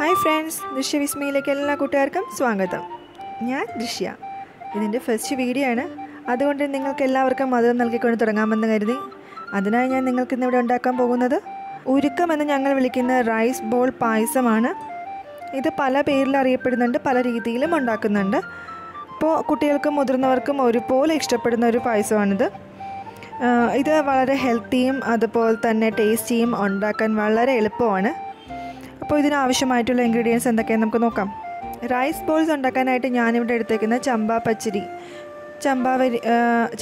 Hi friends ദൃശ്യ വിസ്മയിലേക്ക് എല്ലാ കൂട്ടുകാർക്കും സ്വാഗതം. ഞാൻ ദൃശ്യ. ഇതിന്റെ ഫസ്റ്റ് വീഡിയോ ആണ്. അതുകൊണ്ട് നിങ്ങൾക്ക് എല്ലാവർക്കും മധുരം നൽകിക്കൊണ്ട് തുടങ്ങാമെന്ന് കരുതി. അതിനായി ഞാൻ നിങ്ങൾക്ക് ഇന്നിവിടെ ഉണ്ടാക്കാൻ പോകുന്നത് ഉരുക്കമെന്ന് ഞങ്ങൾ വിളിക്കുന്ന റൈസ് ബോൾ പായസമാണ്. ഇത് പല പേരിൽ അറിയപ്പെടുന്നുണ്ട് പല രീതിയിലും ഉണ്ടാക്കുന്നുണ്ട്. ഇപ്പോൾ കുട്ടികൾക്കും മുതിർന്നവർക്കും ഒരുപോലെ ഇഷ്ടപ്പെടുന്ന ഒരു പായസമാണിത്. ഇത് വളരെ ഹെൽത്തിയും അതുപോലെ തന്നെ ടേസ്റ്റിയും ഉണ്ടാക്കാൻ വളരെ എളുപ്പമാണ്. അപ്പോൾ ഇതിനാവശ്യമായിട്ടുള്ള ഇൻഗ്രീഡിയൻസ് എന്തൊക്കെയാണ് നമുക്ക് നോക്കാം. റൈസ് ബോൾസ് ഉണ്ടാക്കാനായിട്ട് ഞാനിവിടെ എടുത്തേക്കുന്ന ചമ്പ പച്ചരി. ചമ്പാവരി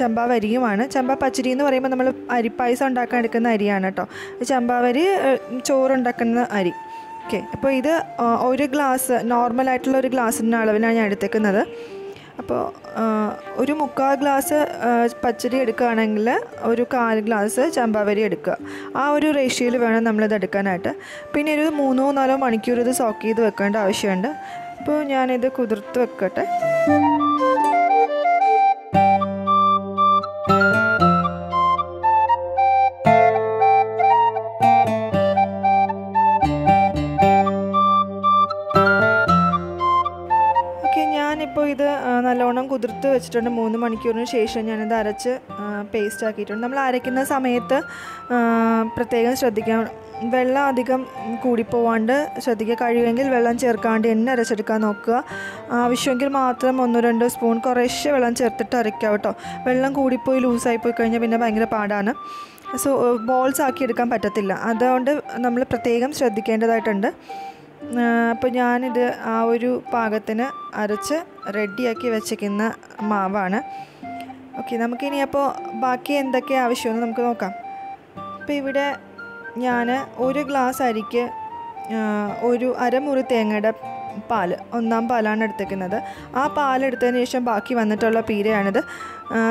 ചമ്പാവരിയുമാണ് ചമ്പ പച്ചരി എന്ന് പറയുമ്പോൾ നമ്മൾ അരിപ്പായസം ഉണ്ടാക്കാൻ എടുക്കുന്ന അരിയാണ് കേട്ടോ. ചമ്പാവരി ചോറുണ്ടാക്കുന്ന അരി. ഓക്കെ അപ്പോൾ ഇത് ഒരു ഗ്ലാസ് നോർമലായിട്ടുള്ള ഒരു ഗ്ലാസിന്റെ അളവിലാണ് ഞാൻ എടുത്തേക്കുന്നത്. അപ്പോൾ ഒരു മുക്കാൽ ഗ്ലാസ് പച്ചരി എടുക്കുകയാണെങ്കിൽ ഒരു കാൽ ഗ്ലാസ് ചമ്പാവരി എടുക്കുക. ആ ഒരു റേഷ്യോയിൽ വേണം നമ്മളിത് എടുക്കാനായിട്ട്. പിന്നെ ഒരു മൂന്നോ നാലോ മണിക്കൂർ ഇത് സോക്ക് ചെയ്ത് വെക്കേണ്ട ആവശ്യമുണ്ട്. അപ്പോൾ ഞാനിത് കുതിർത്ത് വെക്കട്ടെ. ഞാനിപ്പോൾ ഇത് നല്ലോണം കുതിർത്ത് വെച്ചിട്ടുണ്ട്. മൂന്ന് മണിക്കൂറിന് ശേഷം ഞാനിത് അരച്ച് പേസ്റ്റ് ആക്കിയിട്ടുണ്ട്. നമ്മൾ അരയ്ക്കുന്ന സമയത്ത് പ്രത്യേകം ശ്രദ്ധിക്കാം വെള്ളം അധികം കൂടിപ്പോവാണ്ട് ശ്രദ്ധിക്കുക. കഴിയുമെങ്കിൽ വെള്ളം ചേർക്കാണ്ട് തന്നെ അരച്ചെടുക്കാൻ നോക്കുക. ആവശ്യമെങ്കിൽ മാത്രം ഒന്നോ രണ്ടോ സ്പൂൺ കുറേശ്ശെ വെള്ളം ചേർത്തിട്ട് അരയ്ക്കാം കേട്ടോ. വെള്ളം കൂടിപ്പോയി ലൂസായി പോയി കഴിഞ്ഞാൽ പിന്നെ ഭയങ്കര പാടാണ്. സോ ബോൾസ് ആക്കി എടുക്കാൻ പറ്റത്തില്ല. അതുകൊണ്ട് നമ്മൾ പ്രത്യേകം ശ്രദ്ധിക്കേണ്ടതായിട്ടുണ്ട്. അപ്പോൾ ഞാനിത് ആ ഒരു പാകത്തിന് അരച്ച് റെഡിയാക്കി വെച്ചിരിക്കുന്ന മാവാണ്. ഓക്കെ നമുക്കിനി അപ്പോൾ ബാക്കി എന്തൊക്കെ ആവശ്യമെന്ന് നമുക്ക് നോക്കാം. അപ്പോൾ ഇവിടെ ഞാൻ ഒരു ഗ്ലാസ് അരിക്ക് ഒരു അരമുറി തേങ്ങയുടെ പാൽ ഒന്നാം പാലാണ് എടുത്തേക്കുന്നത്. ആ പാലെടുത്തതിന് ശേഷം ബാക്കി വന്നിട്ടുള്ള പീരയാണിത്.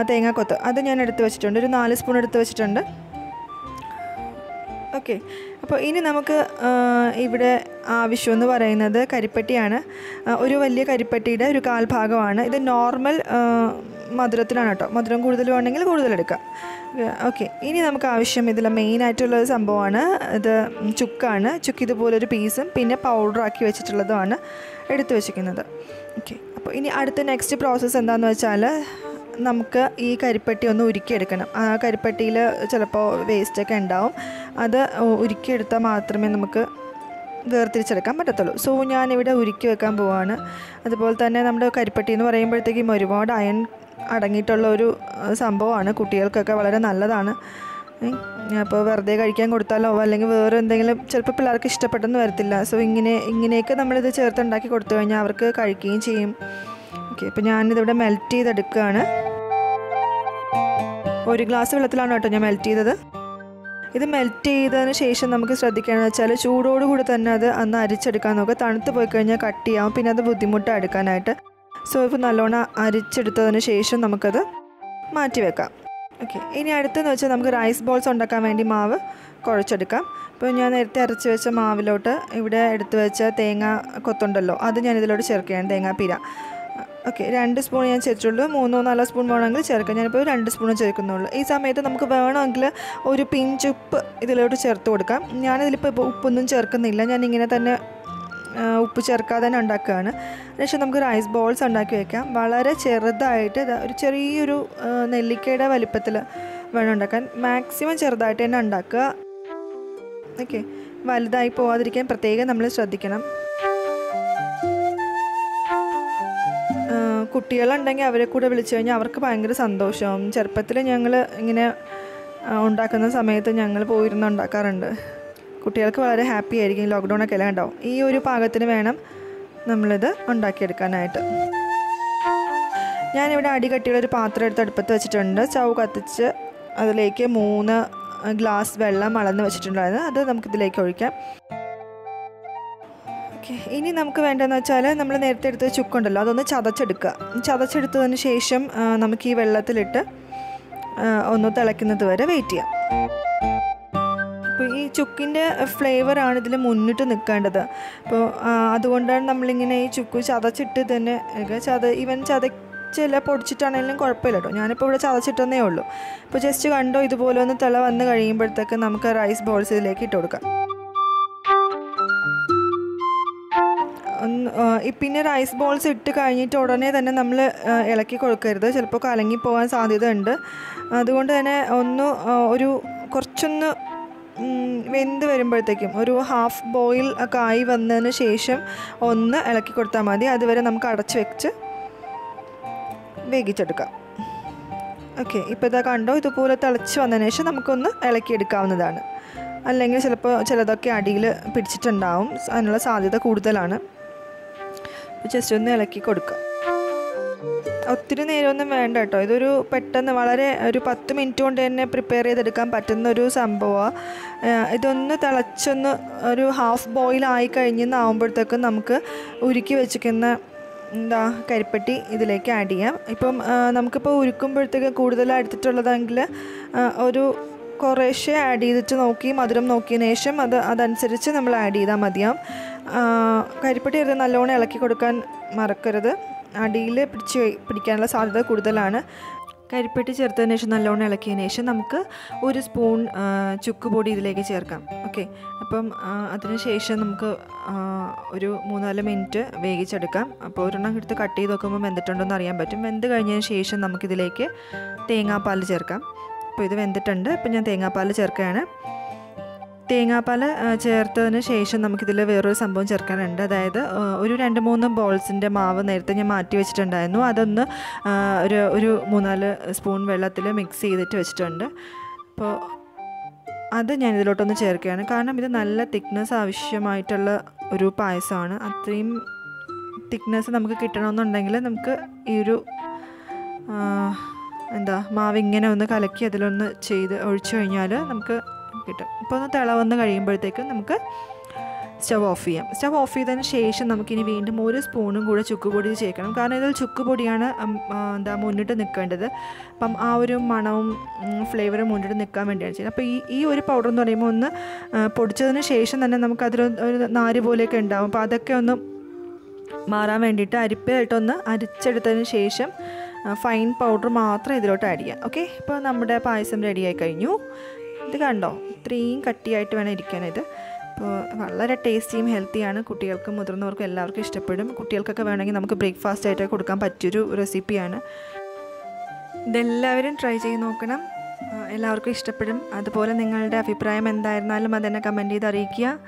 തേങ്ങാക്കൊത്ത്. അത് ഞാൻ എടുത്ത് വെച്ചിട്ടുണ്ട്. ഒരു നാല് സ്പൂൺ എടുത്ത് വെച്ചിട്ടുണ്ട്. ഓക്കെ. അപ്പോൾ ഇനി നമുക്ക് ഇവിടെ ആവശ്യമെന്ന് പറയുന്നത് കരിപ്പട്ടിയാണ്. ഒരു വലിയ കരിപ്പട്ടിയുടെ ഒരു കാൽഭാഗമാണ്. ഇത് നോർമൽ മധുരത്തിലാണ് കേട്ടോ. മധുരം കൂടുതൽ വേണമെങ്കിൽ കൂടുതലെടുക്കാം ഓക്കെ ഇനി നമുക്ക് ആവശ്യം ഇതിൽ മെയിനായിട്ടുള്ള ഒരു സംഭവമാണ്. ഇത് ചുക്കാണ്. ചുക്ക് ഇതുപോലൊരു പീസും പിന്നെ പൗഡറാക്കി വെച്ചിട്ടുള്ളതുമാണ് എടുത്തു വെച്ചിരിക്കുന്നത്. ഓക്കെ അപ്പോൾ ഇനി അടുത്ത നെക്സ്റ്റ് പ്രോസസ്സ് എന്താണെന്ന് വെച്ചാൽ നമുക്ക് ഈ കരിപ്പട്ടി ഒന്ന് ഉരുക്കിയെടുക്കണം. ആ കരിപ്പട്ടിയിൽ ചിലപ്പോൾ വേസ്റ്റൊക്കെ ഉണ്ടാവും. അത് ഉരുക്കിയെടുത്താൽ മാത്രമേ നമുക്ക് വേർതിരിച്ചെടുക്കാൻ പറ്റത്തുള്ളൂ. സോ ഞാനിവിടെ ഉരുക്കി വെക്കാൻ പോവാണ്. അതുപോലെ തന്നെ നമ്മുടെ കരിപ്പട്ടി എന്ന് പറയുമ്പോഴത്തേക്കും ഒരുപാട് അയൺ അടങ്ങിയിട്ടുള്ള ഒരു സംഭവമാണ്. കുട്ടികൾക്കൊക്കെ വളരെ നല്ലതാണ്. അപ്പോൾ വെറുതെ കഴിക്കാൻ കൊടുത്താലോ? അല്ലെങ്കിൽ വേറെ എന്തെങ്കിലും ചിലപ്പോൾ പിള്ളേർക്ക് ഇഷ്ടപ്പെട്ടെന്ന് വരത്തില്ല. സോ ഇങ്ങനെ ഇങ്ങനെയൊക്കെ നമ്മളിത് ചേർത്തുണ്ടാക്കി കൊടുത്തു കഴിഞ്ഞാൽ അവർക്ക് കഴിക്കുകയും ചെയ്യും. ഓക്കെ അപ്പോൾ ഞാനിതിവിടെ മെൽറ്റ് ചെയ്തെടുക്കുകയാണ്. ഒരു ഗ്ലാസ് വെള്ളത്തിലാണ് കേട്ടോ ഞാൻ മെൽറ്റ് ചെയ്തത്. ഇത് മെൽറ്റ് ചെയ്തതിന് ശേഷം നമുക്ക് ശ്രദ്ധിക്കുകയെന്ന് വെച്ചാൽ ചൂടോടുകൂടി തന്നെ അത് അന്ന് അരിച്ചെടുക്കാൻ നോക്കുക. തണുത്ത് പോയി കഴിഞ്ഞാൽ കട്ട് ചെയ്യാം. പിന്നെ അത് ബുദ്ധിമുട്ടാണ് എടുക്കാനായിട്ട്. സോ ഇപ്പോൾ നല്ലോണം അരിച്ചെടുത്തതിന് ശേഷം നമുക്കത് മാറ്റി വെക്കാം. ഓക്കെ ഇനി അടുത്തെന്ന് വെച്ചാൽ നമുക്ക് റൈസ് ബോൾസ് ഉണ്ടാക്കാൻ വേണ്ടി മാവ് കുഴച്ചെടുക്കാം ഇപ്പോൾ ഞാൻ നേരത്തെ അരച്ച് വെച്ച മാവിലോട്ട് ഇവിടെ എടുത്ത് വെച്ച തേങ്ങ കൊത്തുണ്ടല്ലോ അത് ഞാൻ ഇതിലോട്ട് ചേർക്കുകയാണ്. തേങ്ങാപ്പീര ഓക്കെ രണ്ട് സ്പൂൺ ഞാൻ ചേർത്തുള്ളൂ മൂന്നോ നാലോ സ്പൂൺ വേണമെങ്കിൽ ചേർക്കാം. ഞാനിപ്പോൾ രണ്ട് സ്പൂൺ ചേർക്കുന്നുള്ളൂ. ഈ സമയത്ത് നമുക്ക് വേണമെങ്കിൽ ഒരു പിഞ്ച് ഉപ്പ് ഇതിലോട്ട് ചേർത്ത് കൊടുക്കാം. ഞാനിതിലിപ്പോൾ ഇപ്പോൾ ഉപ്പൊന്നും ചേർക്കുന്നില്ല. ഞാൻ ഇങ്ങനെ തന്നെ ഉപ്പ് ചേർക്കാതെ തന്നെ ഉണ്ടാക്കുകയാണ്. പക്ഷേ നമുക്ക് റൈസ് ബോൾസ് ഉണ്ടാക്കി വയ്ക്കാം വളരെ ചെറുതായിട്ട് ഒരു ചെറിയൊരു നെല്ലിക്കയുടെ വലിപ്പത്തിൽ വേണം ഉണ്ടാക്കാൻ. മാക്സിമം ചെറുതായിട്ട് തന്നെ ഉണ്ടാക്കുക. ഓക്കെ വലുതായി പോവാതിരിക്കാൻ പ്രത്യേകം നമ്മൾ ശ്രദ്ധിക്കണം. കുട്ടികളുണ്ടെങ്കിൽ അവരെ കൂടെ വിളിച്ചു കഴിഞ്ഞാൽ അവർക്ക് ഭയങ്കര സന്തോഷവും ചെറുപ്പത്തിൽ ഞങ്ങൾ ഇങ്ങനെ ഉണ്ടാക്കുന്ന സമയത്ത് ഞങ്ങൾ പോയിരുന്ന് ഉണ്ടാക്കാറുണ്ട്. കുട്ടികൾക്ക് വളരെ ഹാപ്പി ആയിരിക്കും ലോക്ക്ഡൗൺ ഒക്കെ എല്ലാം ഉണ്ടാവും ഈ ഒരു പാകത്തിന് വേണം നമ്മളിത് ഉണ്ടാക്കിയെടുക്കാനായിട്ട്. ഞാനിവിടെ അടികട്ടിയുള്ള ഒരു പാത്രം എടുത്ത് അടുപ്പത്ത് വെച്ചിട്ടുണ്ട്. ചവ് കത്തിച്ച് അതിലേക്ക് മൂന്ന് ഗ്ലാസ് വെള്ളം അളന്ന് വെച്ചിട്ടുണ്ടായിരുന്നു. അത് നമുക്കിതിലേക്ക് ഒഴിക്കാം. ഓക്കെ. ഇനി നമുക്ക് വേണ്ടതെന്ന് വെച്ചാൽ നമ്മൾ നേരത്തെ എടുത്ത ചുക്കുണ്ടല്ലോ അതൊന്ന് ചതച്ചെടുക്കുക. ചതച്ചെടുത്തതിന് ശേഷം നമുക്ക് ഈ വെള്ളത്തിലിട്ട് ഒന്ന് തിളയ്ക്കുന്നത് വരെ വെയിറ്റ് ചെയ്യാം. അപ്പോൾ ഈ ചുക്കിന്റെ ഫ്ലേവറാണ് ഇതിൽ മുന്നിട്ട് നിൽക്കേണ്ടത്. അപ്പോൾ അതുകൊണ്ടാണ് നമ്മളിങ്ങനെ ഈ ചുക്ക് ചതച്ചിട്ട് തന്നെ ചത ഈവൻ ചതച്ചില്ല പൊടിച്ചിട്ടാണെങ്കിലും കുഴപ്പമില്ല കേട്ടോ ഞാനിപ്പോൾ ഇവിടെ ചതച്ചിട്ടെന്നേ ഉള്ളൂ. അപ്പോൾ ജസ്റ്റ് കണ്ടോ ഇതുപോലെ ഒന്ന് തിള വന്ന് കഴിയുമ്പോഴത്തേക്ക് നമുക്ക് റൈസ് ബോൾസ് ഇതിലേക്ക് ഇട്ട് കൊടുക്കാം. പിന്നെ റൈസ് ബോൾസ് ഇട്ട് കഴിഞ്ഞിട്ട് ഉടനെ തന്നെ നമ്മൾ ഇളക്കി കൊടുക്കരുത്. ചിലപ്പോൾ കലങ്ങി പോകാൻ സാധ്യത ഉണ്ട് അതുകൊണ്ട് തന്നെ ഒന്ന് ഒരു കുറച്ചൊന്ന് വെന്ത് വരുമ്പോഴത്തേക്കും ഒരു ഹാഫ് ബോയിൽ ഒക്കെ ആയി വന്നതിന് ശേഷം ഒന്ന് ഇളക്കി കൊടുത്താൽ മതി. അതുവരെ നമുക്ക് അടച്ച് വെച്ച് വേവിച്ചെടുക്കാം. ഓക്കെ ഇപ്പോൾ ഇതാ കണ്ടോ? ഇതുപോലെ തിളച്ച് വന്നതിന് ശേഷം നമുക്കൊന്ന് ഇളക്കിയെടുക്കാവുന്നതാണ്. അല്ലെങ്കിൽ ചിലപ്പോൾ ചിലതൊക്കെ അടിയിൽ പിടിച്ചിട്ടുണ്ടാവും. അതിനുള്ള സാധ്യത കൂടുതലാണ്. ജസ്റ്റ് ഒന്ന് ഇളക്കി കൊടുക്കുക ഒത്തിരി നേരമൊന്നും വേണ്ട കേട്ടോ ഇതൊരു പെട്ടെന്ന് വളരെ ഒരു പത്ത് മിനിറ്റ് കൊണ്ട് തന്നെ പ്രിപ്പയർ ചെയ്തെടുക്കാൻ പറ്റുന്ന ഒരു സംഭവമാണ് ഇതൊന്ന് തിളച്ചൊന്ന് ഒരു ഹാഫ് ബോയിൽ ആയി കഴിഞ്ഞാകുമ്പോഴത്തേക്കും നമുക്ക് ഉരുക്കി വെച്ചിരിക്കുന്ന എന്താ കരിപ്പെട്ടി ഇതിലേക്ക് ആഡ് ചെയ്യാം. ഇപ്പം നമുക്കിപ്പോൾ ഉരുക്കുമ്പോഴത്തേക്ക് കൂടുതൽ എടുത്തിട്ടുള്ളതെങ്കിൽ ഒരു കുറേശ്ശെ ആഡ് ചെയ്തിട്ട് നോക്കി മധുരം നോക്കിയതിന് ശേഷം അത് അതനുസരിച്ച് നമ്മൾ ആഡ് ചെയ്താൽ മതിയാവും. കരിപ്പട്ടി ഇത് നല്ലോണം ഇളക്കി കൊടുക്കാൻ മറക്കരുത്. അടിയിൽ പിടിച്ച് പിടിക്കാനുള്ള സാധ്യത കൂടുതലാണ്. കരിപ്പെട്ടി ചേർത്തതിന് ശേഷം നല്ലോണം ഇളക്കിയതിന് ശേഷം നമുക്ക് ഒരു സ്പൂൺ ചുക്ക് പൊടി ഇതിലേക്ക് ചേർക്കാം. ഓക്കെ. അപ്പം ആ, അതിന് ശേഷം നമുക്ക് ഒരു മൂന്നാൽ മിനിറ്റ് വേവിച്ചെടുക്കാം. അപ്പോൾ ഒരെണ്ണം എടുത്ത് കട്ട് ചെയ്ത് നോക്കുമ്പോൾ വെന്തിട്ടുണ്ടോ എന്ന് അറിയാൻ പറ്റും. വെന്ത് കഴിഞ്ഞതിന് ശേഷം നമുക്കിതിലേക്ക് തേങ്ങാപ്പാൽ ചേർക്കാം. അപ്പോൾ ഇത് വെന്തിട്ടുണ്ട്. ഇപ്പം ഞാൻ തേങ്ങാപ്പാൽ ചേർക്കുകയാണ്. തേങ്ങാപ്പാൽ ചേർത്തതിന് ശേഷം നമുക്കിതിൽ വേറൊരു സംഭവം ചേർക്കാനുണ്ട്. അതായത് ഒരു രണ്ട് മൂന്ന് ബോൾസിന്റെ മാവ് നേരത്തെ ഞാൻ മാറ്റി വെച്ചിട്ടുണ്ടായിരുന്നു. അതൊന്ന് ഒരു ഒരു മൂന്നാൽ സ്പൂൺ വെള്ളത്തിൽ മിക്സ് ചെയ്തിട്ട് വെച്ചിട്ടുണ്ട്. അപ്പോൾ അത് ഞാൻ ഇതിലോട്ടൊന്ന് ചേർക്കുകയാണ്. കാരണം ഇത് നല്ല തിക്നെസ് ആവശ്യമായിട്ടുള്ള ഒരു പായസമാണ്. അത്രയും തിക്നെസ് നമുക്ക് കിട്ടണമെന്നുണ്ടെങ്കിൽ നമുക്ക് ഈ ഒരു എന്താ മാവ് ഇങ്ങനെ ഒന്ന് കലക്കി അതിലൊന്ന് ചെയ്ത് ഒഴിച്ചു കഴിഞ്ഞാൽ നമുക്ക് കിട്ടും. ഇപ്പോൾ ഒന്ന് തിള വന്ന് കഴിയുമ്പോഴത്തേക്കും നമുക്ക് സ്റ്റവ് ഓഫ് ചെയ്യാം. സ്റ്റവ് ഓഫ് ചെയ്തതിന് ശേഷം നമുക്കിനി വീണ്ടും ഒരു സ്പൂണും കൂടെ ചുക്ക് പൊടി ചേർക്കണം. കാരണം ഇതിൽ ചുക്ക് പൊടിയാണ് എന്താ മുന്നിട്ട് നിൽക്കേണ്ടത്. അപ്പം ആ ഒരു മണവും ഫ്ലേവറും മുന്നിട്ട് നിൽക്കാൻ വേണ്ടിയാണ് ചെയ്യുന്നത്. അപ്പോൾ ഈ ഈ ഒരു പൗഡർ എന്ന് പറയുമ്പോൾ ഒന്ന് പൊടിച്ചതിന് ശേഷം തന്നെ നമുക്കതിൽ ഒരു നാര് പോലെയൊക്കെ ഉണ്ടാവും. അപ്പോൾ അതൊക്കെ ഒന്ന് മാറാൻ വേണ്ടിയിട്ട് അരിപ്പായിട്ടൊന്ന് അരിച്ചെടുത്തതിന് ശേഷം ഫൈൻ പൗഡർ മാത്രം ഇതിലോട്ട് ആഡ് ചെയ്യാം. ഓക്കെ ഇപ്പോൾ നമ്മുടെ പായസം റെഡിയായി കഴിഞ്ഞു. ഇത് കണ്ടോ? ഇത്രയും കട്ടിയായിട്ട് വേണം ഇരിക്കാൻ ഇത് അപ്പോൾ വളരെ ടേസ്റ്റിയും ഹെൽത്തിയാണ് കുട്ടികൾക്കും മുതിർന്നവർക്കും എല്ലാവർക്കും ഇഷ്ടപ്പെടും. കുട്ടികൾക്കൊക്കെ വേണമെങ്കിൽ നമുക്ക് ബ്രേക്ക്ഫാസ്റ്റ് ആയിട്ട് കൊടുക്കാൻ പറ്റിയൊരു റെസിപ്പിയാണ്. ഇതെല്ലാവരും ട്രൈ ചെയ്ത് നോക്കണം. എല്ലാവർക്കും ഇഷ്ടപ്പെടും. അതുപോലെ നിങ്ങളുടെ അഭിപ്രായം എന്തായിരുന്നാലും അതെന്നെ കമന്റ് ചെയ്ത് അറിയിക്കുക.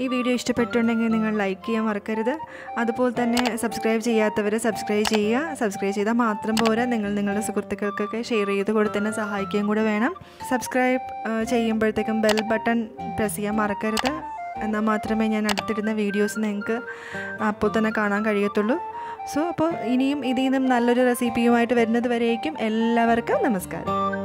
ഈ വീഡിയോ ഇഷ്ടപ്പെട്ടുണ്ടെങ്കിൽ നിങ്ങൾ ലൈക്ക് ചെയ്യാൻ മറക്കരുത്. അതുപോലെ തന്നെ സബ്സ്ക്രൈബ് ചെയ്യാത്തവർ സബ്സ്ക്രൈബ് ചെയ്യുക. സബ്സ്ക്രൈബ് ചെയ്താൽ മാത്രം പോരാ നിങ്ങൾ നിങ്ങളുടെ സുഹൃത്തുക്കൾക്കൊക്കെ ഷെയർ ചെയ്ത് കൊടുത്തന്നെ സഹായിക്കുകയും കൂടെ വേണം. സബ്സ്ക്രൈബ് ചെയ്യുമ്പോഴത്തേക്കും ബെൽ ബട്ടൺ പ്രസ് ചെയ്യാൻ മറക്കരുത്. എന്നാൽ മാത്രമേ ഞാൻ അടുത്തിടുന്ന വീഡിയോസ് നിങ്ങൾക്ക് അപ്പോൾ തന്നെ കാണാൻ കഴിയത്തുള്ളൂ. സോ അപ്പോൾ ഇനിയും ഇതിൽ നിന്നും നല്ലൊരു റെസിപ്പിയുമായിട്ട് വരുന്നത് വരേക്കും. എല്ലാവർക്കും നമസ്കാരം.